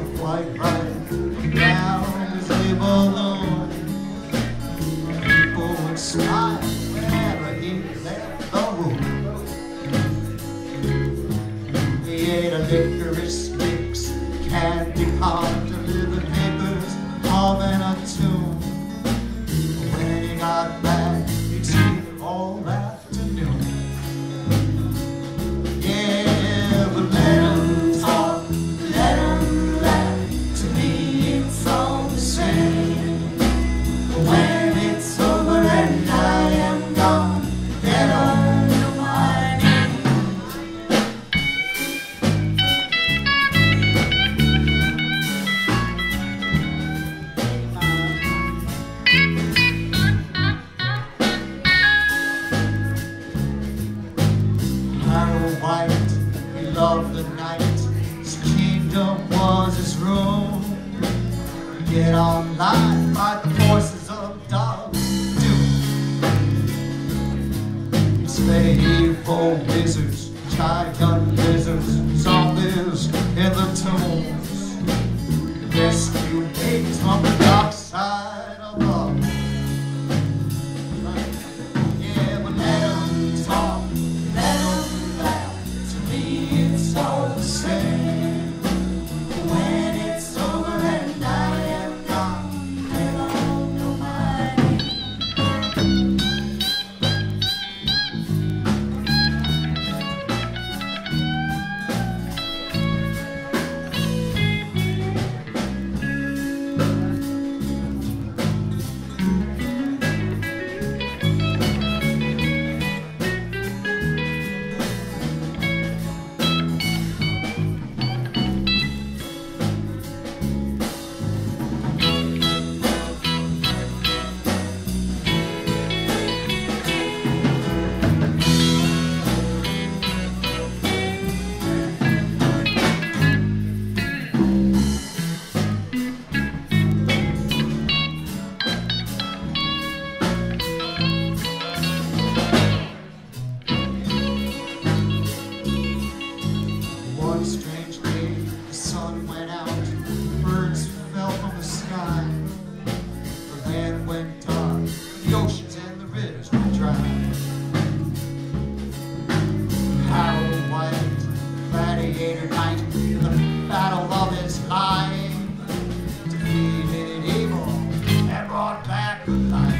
white right down his alone. People would smile whenever he left the room. He ate a licorice of the night. His kingdom was his room Yet online by the forces of dark doom It's evil wizards, giant lizards, zombies in the alligator the battle of his life. Defeated evil and brought back the.